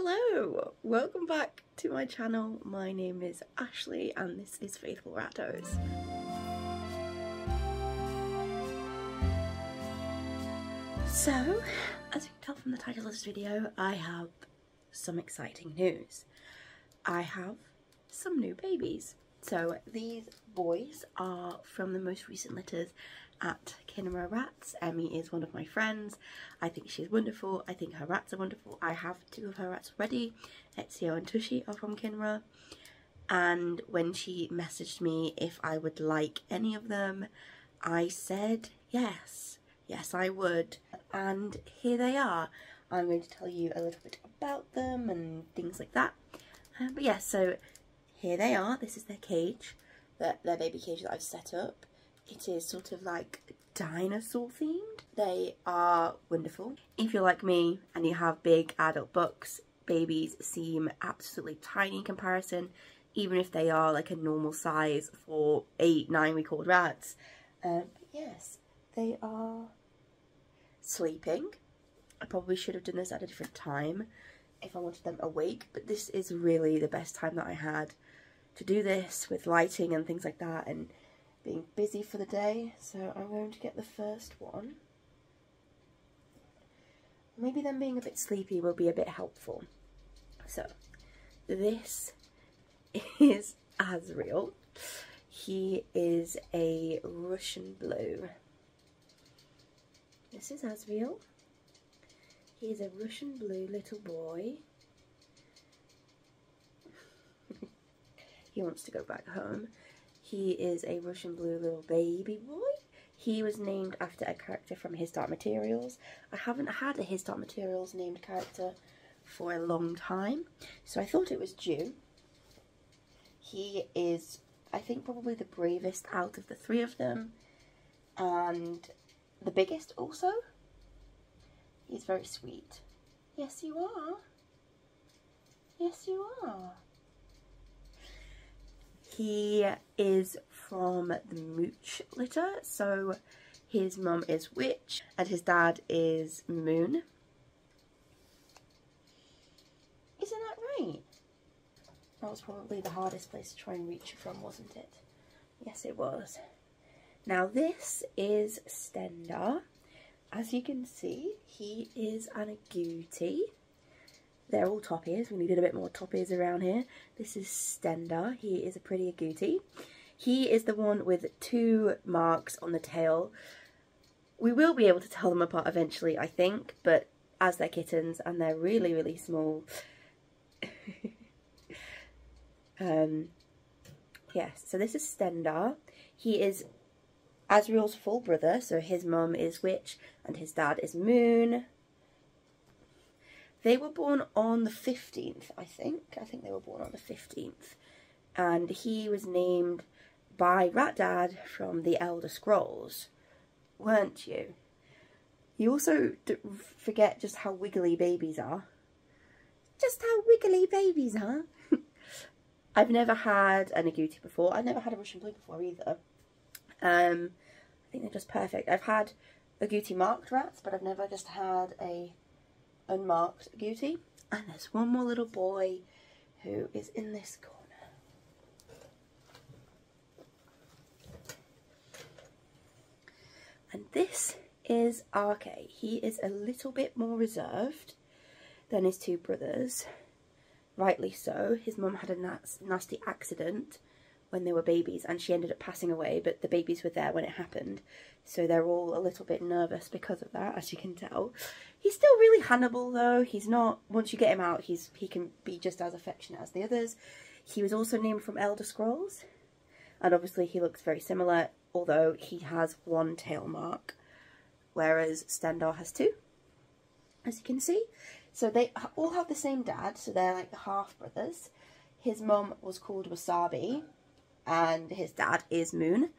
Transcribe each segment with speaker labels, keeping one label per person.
Speaker 1: Hello! Welcome back to my channel. My name is Ashley and this is Faithful Rattos. So, as you can tell from the title of this video, I have some exciting news. I have some new babies. So these boys are from the most recent litters at Kinera Rats. Emmy is one of my friends. I think she's wonderful. I think her rats are wonderful. I have two of her rats already. Ezio and Tushy are from Kinera. And when she messaged me if I would like any of them, I said yes. Yes, I would. And here they are. I'm going to tell you a little bit about them and things like that. Um, but yeah, so here they are. This is their cage, their, their baby cage that I've set up. It is sort of like dinosaur themed. They are wonderful. If you're like me and you have big adult books, babies seem absolutely tiny in comparison, even if they are like a normal size for eight, nine week old rats. Um, yes, they are sleeping. I probably should have done this at a different time if I wanted them awake, but this is really the best time that I had to do this with lighting and things like that and being busy for the day. So I'm going to get the first one. Maybe them being a bit sleepy will be a bit helpful. So this is Asriel. He is a Russian blue. This is Asriel. He is a Russian blue little boy. he wants to go back home. He is a Russian blue little baby boy. He was named after a character from His Dark Materials. I haven't had a His Dark Materials named character for a long time, so I thought it was due. He is, I think, probably the bravest out of the three of them, and the biggest also. He's very sweet. Yes, you are. Yes, you are. He is from the Mooch litter, so his mum is Witch and his dad is Moon. Isn't that right? That was probably the hardest place to try and reach from, wasn't it? Yes, it was. Now this is Stendarr. As you can see, he is an agouti. They're all top ears. We needed a bit more top ears around here. This is Stendarr. He is a pretty agouti. He is the one with two marks on the tail. We will be able to tell them apart eventually, I think, but as they're kittens and they're really, really small. um, yes, so this is Stendarr. He is Asriel's full brother, so his mum is Witch and his dad is Moon. They were born on the 15th, I think. I think they were born on the 15th. And he was named by Rat Dad from the Elder Scrolls, weren't you? You also forget just how wiggly babies are. Just how wiggly babies are. I've never had an agouti before. I've never had a Russian blue before either. Um, I think they're just perfect. I've had agouti marked rats, but I've never just had a unmarked agouti. And there's one more little boy who is in this corner. And this is Arkay. He is a little bit more reserved than his two brothers. Rightly so. His mum had a nasty accident when they were babies and she ended up passing away but the babies were there when it happened. So they're all a little bit nervous because of that as you can tell. He's still really hannibal though. He's not once you get him out he's he can be just as affectionate as the others. He was also named from elder scrolls and obviously he looks very similar although he has one tail mark whereas stendarr has two as you can see. So they all have the same dad so they're like half brothers his mum was called wasabi and his dad is Moon.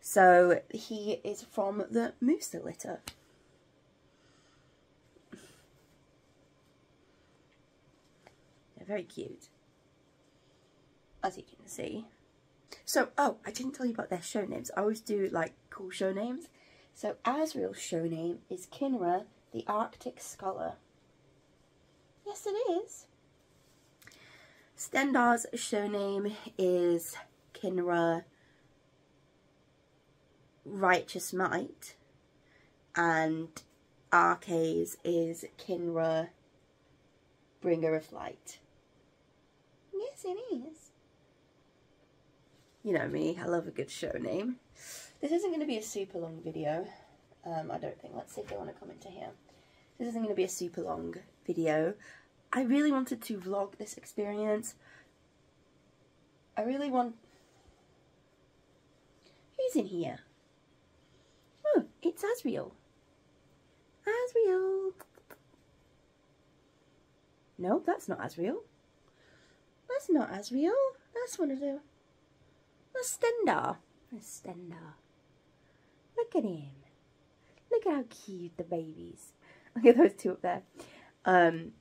Speaker 1: So he is from the Musa litter. They're very cute, as you can see. So, oh, I didn't tell you about their show names. I always do, like, cool show names. So, Asriel's show name is Kinra the Arctic Scholar. Yes, it is. Stendarr's show name is Kinra Righteous Might and Arkay's is Kinra Bringer of Light. Yes, it is. You know me, I love a good show name. This isn't going to be a super long video, um, I don't think. Let's see if they want to come into here. This isn't going to be a super long video. I really wanted to vlog this experience. I really want... Who's in here? Oh, it's Asriel. Asriel. No, that's not Asriel. That's not Asriel. That's one of the... That's Stendarr. That's Stendarr. Look at him. Look at how cute the babies. Look at those two up there. Um,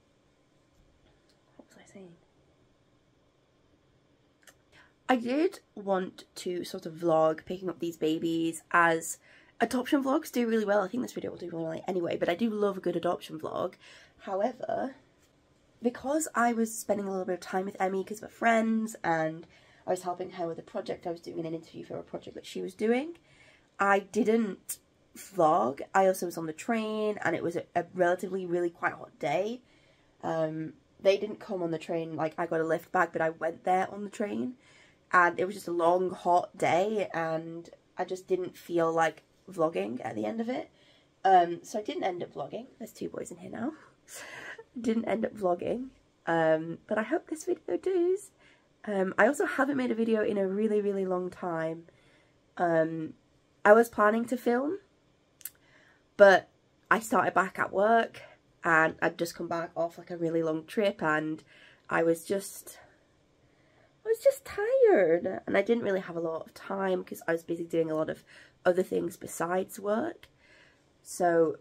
Speaker 1: I did want to sort of vlog picking up these babies as adoption vlogs do really well. I think this video will do really well anyway, but I do love a good adoption vlog. However, because I was spending a little bit of time with Emmy because we're friends and I was helping her with a project, I was doing an interview for a project that she was doing, I didn't vlog. I also was on the train and it was a, a relatively really quite hot day. Um, they didn't come on the train, like I got a lift back, but I went there on the train and it was just a long hot day and I just didn't feel like vlogging at the end of it. Um, so I didn't end up vlogging. There's two boys in here now. didn't end up vlogging. Um, but I hope this video does. Um, I also haven't made a video in a really, really long time. Um, I was planning to film, but I started back at work and I'd just come back off like a really long trip and I was just, I was just tired and I didn't really have a lot of time because I was busy doing a lot of other things besides work. So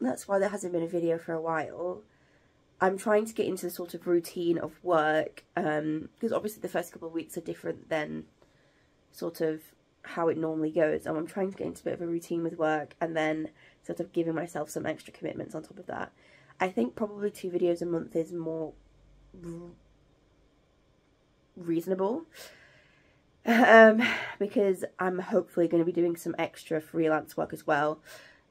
Speaker 1: that's why there hasn't been a video for a while. I'm trying to get into the sort of routine of work because um, obviously the first couple of weeks are different than sort of how it normally goes and I'm trying to get into a bit of a routine with work and then sort of giving myself some extra commitments on top of that. I think probably two videos a month is more reasonable um, because I'm hopefully going to be doing some extra freelance work as well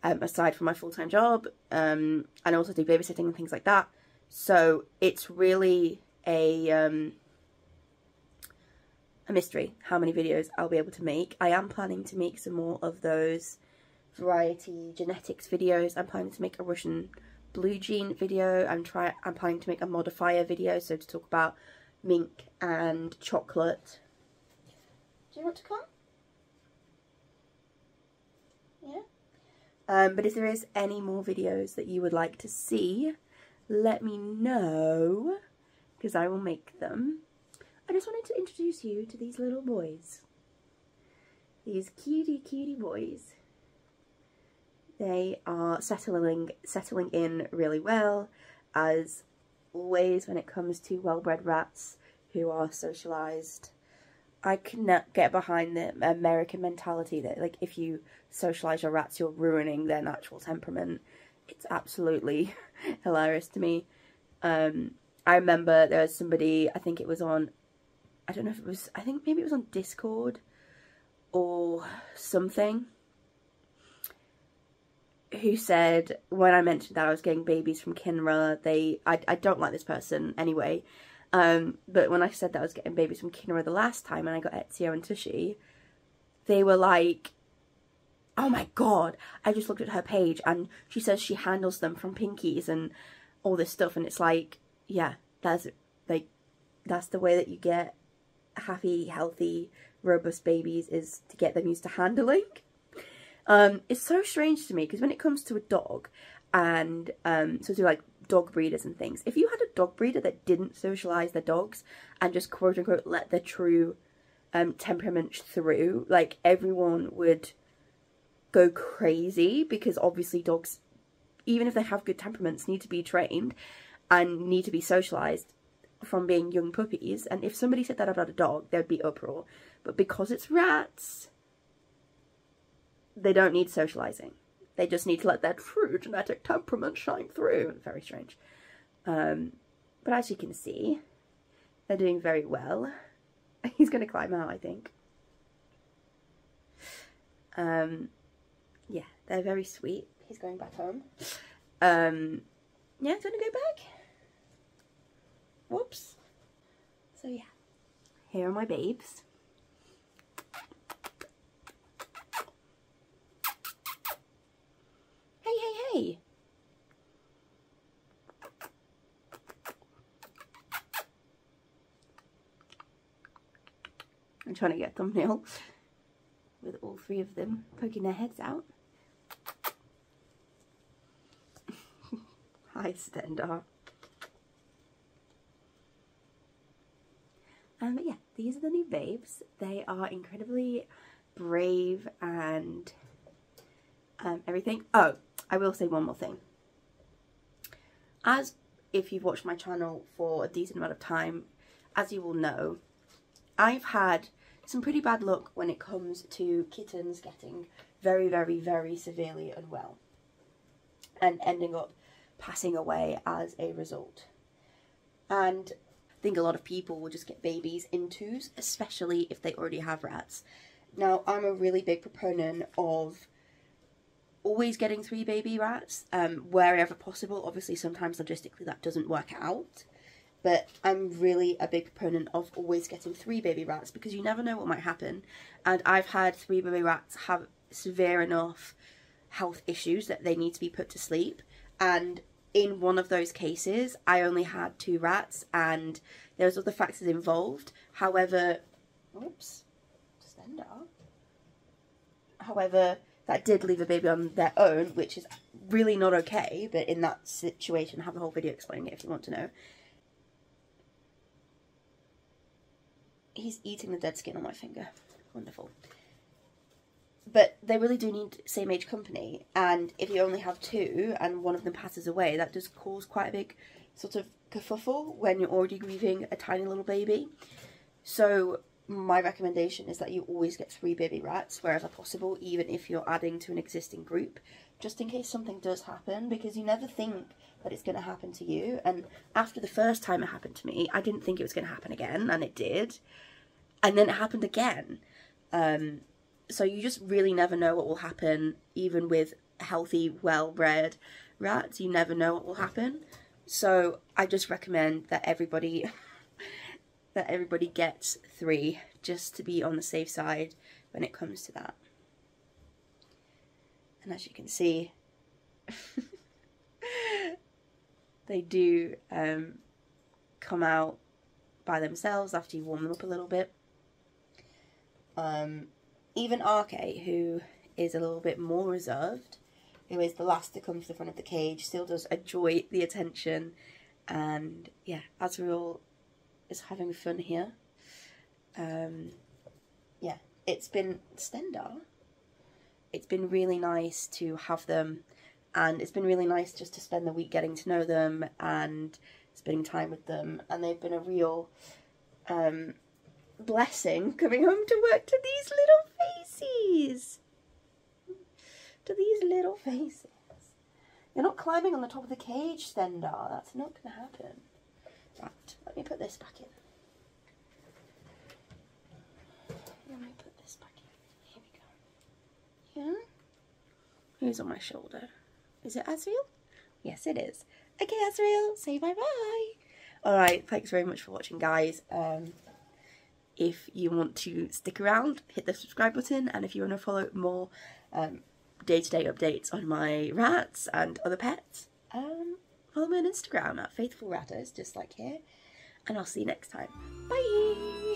Speaker 1: um, aside from my full-time job um, and also do babysitting and things like that. So it's really a um, a mystery how many videos I'll be able to make. I am planning to make some more of those variety genetics videos. I'm planning to make a Russian blue gene video. I'm try I'm planning to make a modifier video, so to talk about mink and chocolate. Do you want to come? Yeah. Um, but if there is any more videos that you would like to see, let me know because I will make them. I just wanted to introduce you to these little boys. These cutie cutie boys. They are settling settling in really well as always when it comes to well-bred rats who are socialised. I cannot get behind the American mentality that like if you socialise your rats you're ruining their natural temperament. It's absolutely hilarious to me. Um, I remember there was somebody, I think it was on I don't know if it was, I think maybe it was on Discord or something, who said when I mentioned that I was getting babies from Kinra, they, I, I don't like this person anyway, um, but when I said that I was getting babies from Kinra the last time and I got Ezio and Tushy, they were like, oh my god, I just looked at her page and she says she handles them from Pinkies and all this stuff and it's like, yeah, that's like, that's the way that you get happy, healthy, robust babies is to get them used to handling. Um, it's so strange to me because when it comes to a dog and um, sort of like dog breeders and things, if you had a dog breeder that didn't socialise their dogs and just quote unquote let their true um, temperament through, like everyone would go crazy because obviously dogs, even if they have good temperaments, need to be trained and need to be socialised from being young puppies, and if somebody said that about a dog, there'd be uproar. But because it's rats, they don't need socializing. They just need to let their true genetic temperament shine through. Very strange. Um, but as you can see, they're doing very well. He's going to climb out, I think. Um, yeah, they're very sweet. He's going back home. Um, yeah, he's going to go back. Whoops. So yeah, here are my babes. Hey, hey, hey. I'm trying to get a thumbnail with all three of them poking their heads out. Hi, Stendarr. Um, but yeah, these are the new babes. They are incredibly brave and um, everything. Oh, I will say one more thing. As if you've watched my channel for a decent amount of time, as you will know, I've had some pretty bad luck when it comes to kittens getting very, very, very severely unwell and ending up passing away as a result. And I think a lot of people will just get babies in twos, especially if they already have rats. Now, I'm a really big proponent of always getting three baby rats um, wherever possible. Obviously, sometimes logistically that doesn't work out. But I'm really a big proponent of always getting three baby rats because you never know what might happen. And I've had three baby rats have severe enough health issues that they need to be put to sleep. And in one of those cases, I only had two rats and there was other factors involved. However, oops, stand up. However, that did leave a baby on their own, which is really not okay. But in that situation, I have a whole video explaining it if you want to know. He's eating the dead skin on my finger. Wonderful but they really do need same age company and if you only have two and one of them passes away that does cause quite a big sort of kerfuffle when you're already grieving a tiny little baby. So my recommendation is that you always get three baby rats wherever possible even if you're adding to an existing group just in case something does happen because you never think that it's going to happen to you. And after the first time it happened to me I didn't think it was going to happen again and it did. And then it happened again. Um, so you just really never know what will happen, even with healthy, well-bred rats. You never know what will happen. So I just recommend that everybody that everybody gets three just to be on the safe side when it comes to that. And as you can see, they do um, come out by themselves after you warm them up a little bit. Um, even Arkay, who is a little bit more reserved, who is the last to come to the front of the cage, still does enjoy the attention. And yeah, Asriel is having fun here. Um, yeah, it's been Stendarr. It's been really nice to have them, and it's been really nice just to spend the week getting to know them and spending time with them. And they've been a real um, blessing coming home to work to these little faces. To these little faces. You're not climbing on the top of the cage, Stendarr. That's not going to happen. Right, let me put this back in. Let me put this back in. Here we go. Yeah? Who's on my shoulder? Is it Asriel? Yes, it is. Okay, Asriel, say bye-bye. Alright, thanks very much for watching, guys. Um, if you want to stick around, hit the subscribe button, and if you want to follow more um, day-to-day updates on my rats and other pets, um, follow me on Instagram at Faithful Rattos, just like here, and I'll see you next time. Bye!